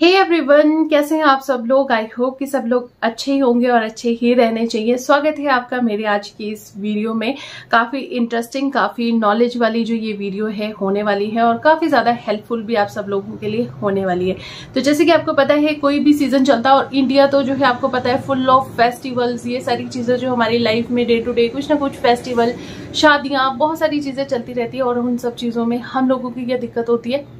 हे hey everyone कैसे हैं आप सब लोग? आई होप कि सब लोग अच्छे ही होंगे और अच्छे ही रहने चाहिए। स्वागत है आपका मेरे आज की इस वीडियो में। काफ़ी इंटरेस्टिंग काफ़ी नॉलेज वाली जो ये वीडियो है, होने वाली है और काफ़ी ज़्यादा हेल्पफुल भी आप सब लोगों के लिए होने वाली है। तो जैसे कि आपको पता है, कोई भी सीज़न चलता है और इंडिया तो जो है आपको पता है फुल ऑफ़ फेस्टिवल्स ये सारी चीज़ें जो हमारी लाइफ में डे टू डे कुछ ना कुछ फेस्टिवल शादियाँ, बहुत सारी चीज़ें चलती रहती है और उन सब चीज़ों में हम लोगों की यह दिक्कत होती है।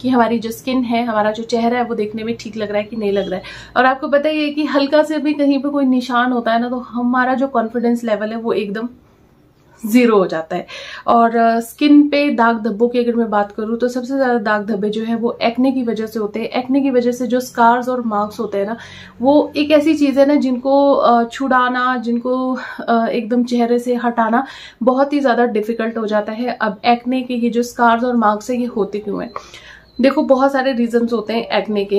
कि हमारी जो स्किन है, हमारा जो चेहरा है, वो देखने में ठीक लग रहा है कि नहीं लग रहा है। और आपको पता ही है कि हल्का से भी कहीं पे कोई निशान होता है ना तो हमारा जो कॉन्फिडेंस लेवल है, वो एकदम ज़ीरो हो जाता है। और स्किन पे दाग धब्बों की अगर मैं बात करूँ तो सबसे ज़्यादा दाग धब्बे जो है, वो एक्ने की वजह से होते हैं। एक्ने की वजह से जो स्कार्स और मार्क्स होते हैं ना, वो एक ऐसी चीज़ है ना, जिनको छुड़ाना, जिनको एकदम चेहरे से हटाना बहुत ही ज़्यादा डिफ़िकल्ट हो जाता है। अब एक्ने के ये जो स्कार्स और मार्क्स है, ये होते क्यों है? देखो बहुत सारे रीजंस होते हैं एक्ने के।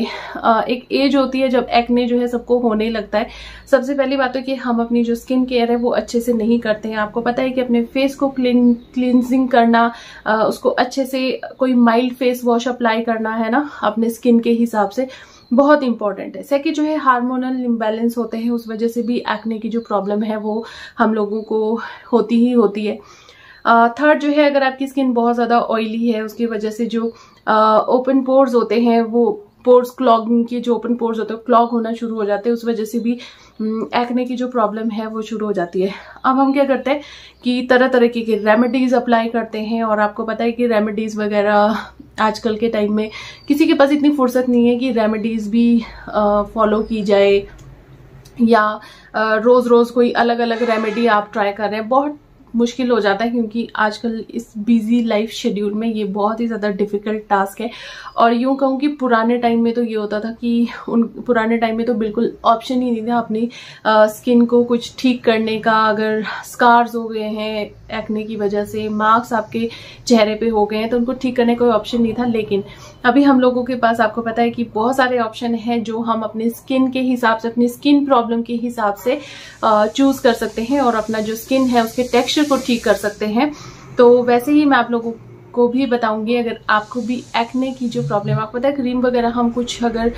एक एज होती है जब एक्ने जो है सबको होने लगता है। सबसे पहली बात है कि हम अपनी जो स्किन केयर है वो अच्छे से नहीं करते हैं। आपको पता है कि अपने फेस को क्लीन क्लींजिंग करना आ, उसको अच्छे से कोई माइल्ड फेस वॉश अप्लाई करना है ना अपने स्किन के हिसाब से बहुत इंपॉर्टेंट है। सेकंड जो है हार्मोनल इम्बेलेंस होते हैं उस वजह से भी एक्ने की जो प्रॉब्लम है वो हम लोगों को होती ही होती है। थर्ड जो है, अगर आपकी स्किन बहुत ज़्यादा ऑयली है, उसकी वजह से जो ओपन पोर्स होते हैं, वो पोर्स क्लॉगिंग के जो ओपन पोर्स होते हैं क्लॉग होना शुरू हो जाते हैं, उस वजह से भी एक्ने की जो प्रॉब्लम है, वो शुरू हो जाती है। अब हम क्या करते हैं कि तरह तरह की रेमेडीज अप्लाई करते हैं और आपको पता है कि रेमेडीज वगैरह आजकल के टाइम में किसी के पास इतनी फुर्सत नहीं है कि रेमेडीज भी फॉलो की जाए या रोज रोज कोई अलग अलग रेमेडी आप ट्राई कर रहे हैं। बहुत मुश्किल हो जाता है क्योंकि आजकल इस बिज़ी लाइफ शेड्यूल में ये बहुत ही ज़्यादा डिफ़िकल्ट टास्क है। और यूँ कहूँ कि पुराने टाइम में तो ये होता था कि उन, पुराने टाइम में तो बिल्कुल ऑप्शन ही नहीं था अपनी स्किन को कुछ ठीक करने का। अगर स्कार्स हो गए हैं एक्ने की वजह से मार्क्स आपके चेहरे पे हो गए हैं तो उनको ठीक करने कोई ऑप्शन नहीं था। लेकिन अभी हम लोगों के पास आपको पता है कि बहुत सारे ऑप्शन हैं जो हम अपने स्किन के हिसाब से, अपनी स्किन प्रॉब्लम के हिसाब से चूज़ कर सकते हैं और अपना जो स्किन है उसके टेक्सचर को ठीक कर सकते हैं। तो वैसे ही मैं आप लोगों को भी बताऊँगी, अगर आपको भी एक्ने की जो प्रॉब्लम आपको पता है क्रीम वगैरह हम कुछ अगर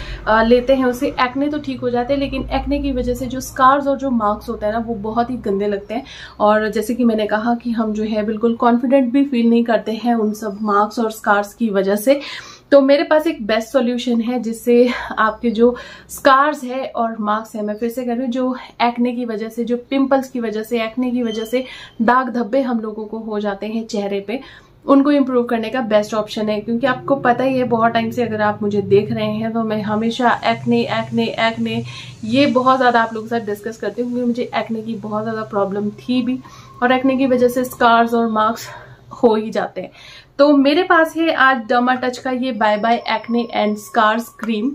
लेते हैं, उसे एक्ने तो ठीक हो जाते हैं, लेकिन एक्ने की वजह से जो स्कार्स और जो मार्क्स होता है ना, वो बहुत ही गंदे लगते हैं। और जैसे कि मैंने कहा कि हम जो है बिल्कुल कॉन्फिडेंट भी फील नहीं करते हैं उन सब मार्क्स और स्कार्स की वजह से। तो मेरे पास एक बेस्ट सॉल्यूशन है, जिससे आपके जो स्कार्स है और मार्क्स है, मैं फिर से कह रही हूँ, जो एक्ने की वजह से, जो पिंपल्स की वजह से एक्ने की वजह से दाग धब्बे हम लोगों को हो जाते हैं चेहरे पे। उनको इम्प्रूव करने का बेस्ट ऑप्शन है, क्योंकि आपको पता ही है, बहुत टाइम से अगर आप मुझे देख रहे हैं तो मैं हमेशा एक्ने एक्ने एक्ने ये बहुत ज़्यादा आप लोगों के साथ डिस्कस करती हूँ, क्योंकि मुझे एक्ने की बहुत ज़्यादा प्रॉब्लम थी भी, और एक्ने की वजह से स्कार्स और मार्क्स हो ही जाते हैं। तो मेरे पास है आज डर्मा टच का ये bye bye acne and scars cream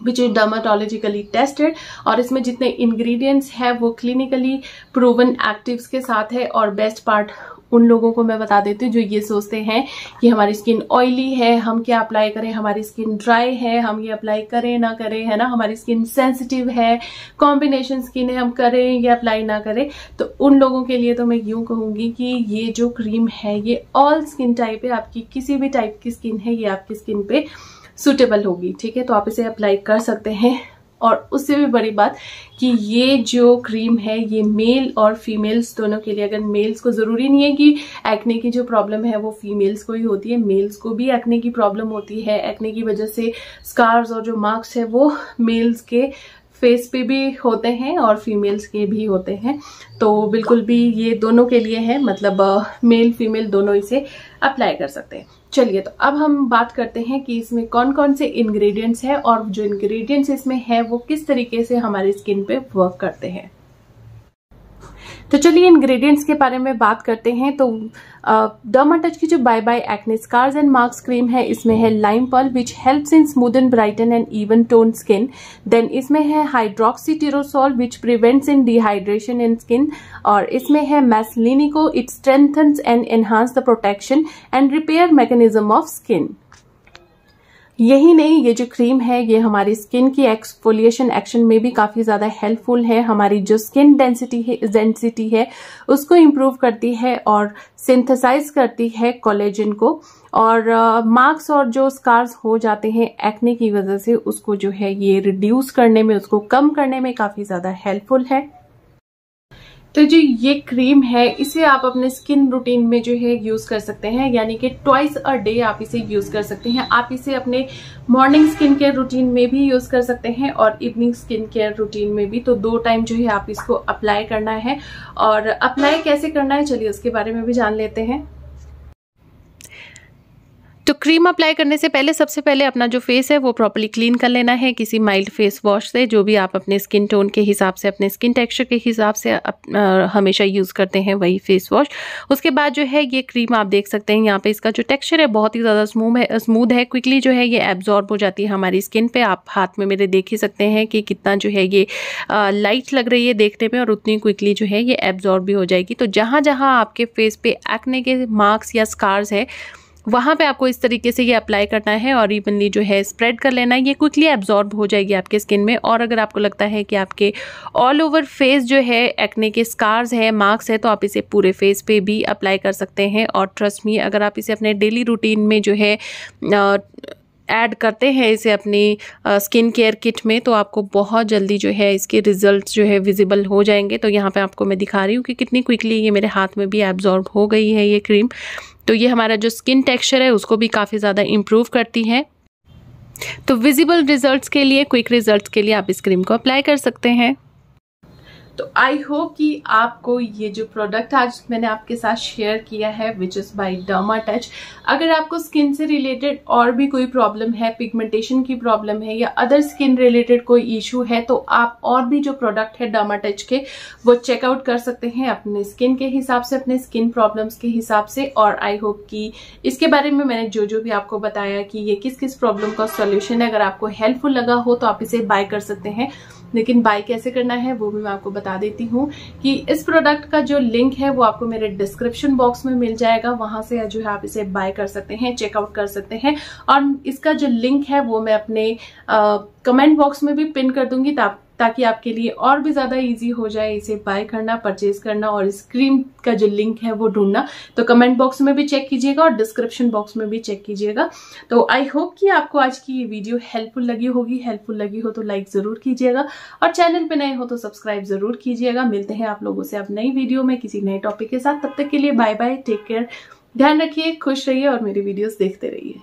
which is dermatologically tested और इसमें जितने इंग्रेडिएंट्स है, वो क्लिनिकली प्रूवन एक्टिव्स के साथ है, और बेस्ट पार्ट उन लोगों को मैं बता देती हूँ जो ये सोचते हैं कि हमारी स्किन ऑयली है, हम क्या अप्लाई करें, हमारी स्किन ड्राई है, हम ये अप्लाई करें, ना करें, है ना? हमारी स्किन सेंसिटिव है कॉम्बिनेशन स्किन है, हम करें या अप्लाई ना करें। तो उन लोगों के लिए तो मैं यूँ कहूँगी कि ये जो क्रीम है, ये ऑल स्किन टाइप है, आपकी किसी भी टाइप की स्किन है, ये आपकी स्किन पे सुटेबल होगी, ठीक है? तो आप इसे अप्लाई कर सकते हैं। और उससे भी बड़ी बात कि ये जो क्रीम है, ये मेल और फीमेल्स दोनों के लिए अगर मेल्स को ज़रूरी नहीं है कि एक्ने की जो प्रॉब्लम है वो फीमेल्स को ही होती है मेल्स को भी एक्ने की प्रॉब्लम होती है। एक्ने की वजह से स्कार्स और जो मार्क्स है वो मेल्स के फेस पे भी होते हैं और फीमेल्स के भी होते हैं। तो बिल्कुल भी ये दोनों के लिए है मतलब मेल, फीमेल दोनों इसे अप्लाई कर सकते हैं। चलिए तो अब हम बात करते हैं कि इसमें कौन कौन से इंग्रेडिएंट्स हैं और जो इंग्रेडिएंट्स इसमें हैं, वो किस तरीके से हमारी स्किन पे वर्क करते हैं। तो चलिए इंग्रेडिएंट्स के बारे में बात करते हैं। तो डर्मा टच की जो bye bye acne scars and marks cream है, इसमें है lime pearl which helps in smooth and brighten and even tone skin then इसमें है hydroxytyrosol which prevents in dehydration in skin और इसमें है maslinic it strengthens and enhance the protection and repair mechanism of skin यही नहीं ये जो cream है ये हमारी स्किन की एक्सफोलिएशन एक्शन में भी काफ़ी ज़्यादा हेल्पफुल है। हमारी जो स्किन डेंसिटी है डेंसिटी है उसको इम्प्रूव करती है और सिंथेसाइज करती है कोलेजन को। और मार्क्स uh, और जो स्कार्स हो जाते हैं एक्ने की वजह से उसको जो है ये रिड्यूस करने में उसको कम करने में काफ़ी ज़्यादा हेल्पफुल है। तो जो ये क्रीम है, इसे आप अपने स्किन रूटीन में जो है यूज़ कर सकते हैं, यानी कि ट्वाइस अ डे आप इसे यूज़ कर सकते हैं। आप इसे अपने मॉर्निंग स्किन केयर रूटीन में भी यूज़ कर सकते हैं और इवनिंग स्किन केयर रूटीन में भी। तो दो टाइम जो है आप इसको अप्लाई करना है। और अप्लाई कैसे करना है, चलिए उसके बारे में भी जान लेते हैं। तो क्रीम अप्लाई करने से पहले सबसे पहले अपना जो फेस है वो प्रॉपरली क्लीन कर लेना है किसी माइल्ड फेस वॉश से जो भी आप अपने स्किन टोन के हिसाब से अपने स्किन टेक्सचर के हिसाब से अप, आ, हमेशा यूज़ करते हैं वही फेस वॉश उसके बाद जो है ये क्रीम आप देख सकते हैं यहाँ पे इसका जो टेक्स्चर है बहुत ही ज़्यादा स्मूथ है स्मूथ है। क्विकली जो है ये एब्जॉर्ब हो जाती है हमारी स्किन पर आप हाथ में मेरे देख ही सकते हैं कि कितना जो है ये लाइट लग रही है देखने में और उतनी क्विकली जो है ये एब्जॉर्ब भी हो जाएगी। तो जहाँ जहाँ आपके फेस पे एक्ने के मार्क्स या स्कार्स है वहाँ पे आपको इस तरीके से ये अप्लाई करना है और इवनली जो है स्प्रेड कर लेना है। ये क्विकली एब्जॉर्ब हो जाएगी आपके स्किन में और अगर आपको लगता है कि आपके ऑल ओवर फेस जो है एक्ने के स्कार्स है मार्क्स है तो आप इसे पूरे फेस पे भी अप्लाई कर सकते हैं। और ट्रस्ट मी अगर आप इसे अपने डेली रूटीन में जो है ऐड करते हैं इसे अपनी स्किन केयर किट में तो आपको बहुत जल्दी जो है इसके रिज़ल्ट जो है विजिबल हो जाएँगे। तो यहाँ पे आपको मैं दिखा रही हूँ कि कितनी क्विकली ये मेरे हाथ में भी एब्जॉर्ब हो गई है ये क्रीम तो ये हमारा जो स्किन टेक्सचर है, उसको भी काफ़ी ज़्यादा इम्प्रूव करती है। तो विजिबल रिजल्ट्स के लिए क्विक रिजल्ट्स के लिए आप इस क्रीम को अप्लाई कर सकते हैं। तो आई होप कि आपको ये जो प्रोडक्ट आज मैंने आपके साथ शेयर किया है which is by Derma Touch अगर आपको स्किन से रिलेटेड और भी कोई प्रॉब्लम है पिगमेंटेशन की प्रॉब्लम है, या अदर स्किन रिलेटेड कोई इशू है तो आप और भी जो प्रोडक्ट है डर्मा टच के, वो चेकआउट कर सकते हैं अपने स्किन के हिसाब से, अपने स्किन प्रॉब्लम्स के हिसाब से। और आई होप कि इसके बारे में मैंने जो जो भी आपको बताया कि ये किस किस प्रॉब्लम का सोल्यूशन है, अगर आपको हेल्पफुल लगा हो तो आप इसे बाय कर सकते हैं। लेकिन बाय कैसे करना है, वो भी मैं आपको बता देती हूँ कि इस प्रोडक्ट का जो लिंक है, वो आपको मेरे डिस्क्रिप्शन बॉक्स में मिल जाएगा। वहाँ से जो है आप इसे बाय कर सकते हैं चेकआउट कर सकते हैं। और इसका जो लिंक है, वो मैं अपने कमेंट बॉक्स में भी पिन कर दूँगी ताकि आपके लिए और भी ज़्यादा इजी हो जाए इसे बाय करना परचेज करना और इस क्रीम का जो लिंक है वो ढूंढना। तो कमेंट बॉक्स में भी चेक कीजिएगा और डिस्क्रिप्शन बॉक्स में भी चेक कीजिएगा। तो आई होप कि आपको आज की ये वीडियो हेल्पफुल लगी होगी। हेल्पफुल लगी हो तो लाइक ज़रूर कीजिएगा और चैनल पर नए हो तो सब्सक्राइब ज़रूर कीजिएगा। मिलते हैं आप लोगों से अब नई वीडियो में किसी नए टॉपिक के साथ। तब तक के लिए बाय बाय टेक केयर ध्यान रखिए, खुश रहिए और मेरी वीडियोस देखते रहिए।